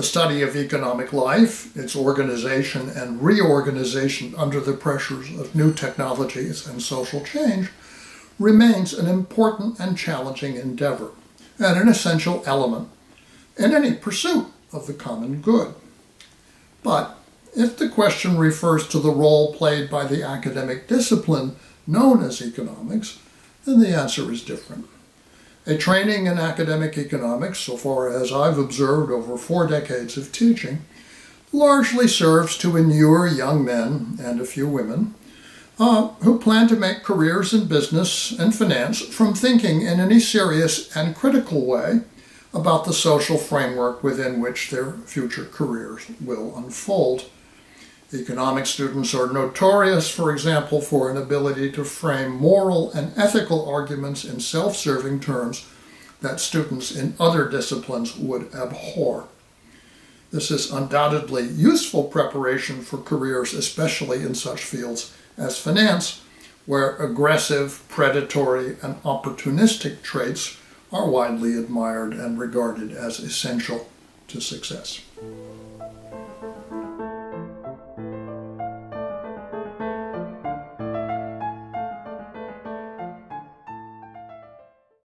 The study of economic life, its organization and reorganization under the pressures of new technologies and social change, remains an important and challenging endeavor and an essential element in any pursuit of the common good. But if the question refers to the role played by the academic discipline known as economics, then the answer is different. A training in academic economics, so far as I've observed over four decades of teaching, largely serves to inure young men and a few women uh, who plan to make careers in business and finance from thinking in any serious and critical way about the social framework within which their future careers will unfold. Economic students are notorious, for example, for an ability to frame moral and ethical arguments in self serving terms that students in other disciplines would abhor. This is undoubtedly useful preparation for careers, especially in such fields as finance, where aggressive, predatory, and opportunistic traits are widely admired and regarded as essential to success.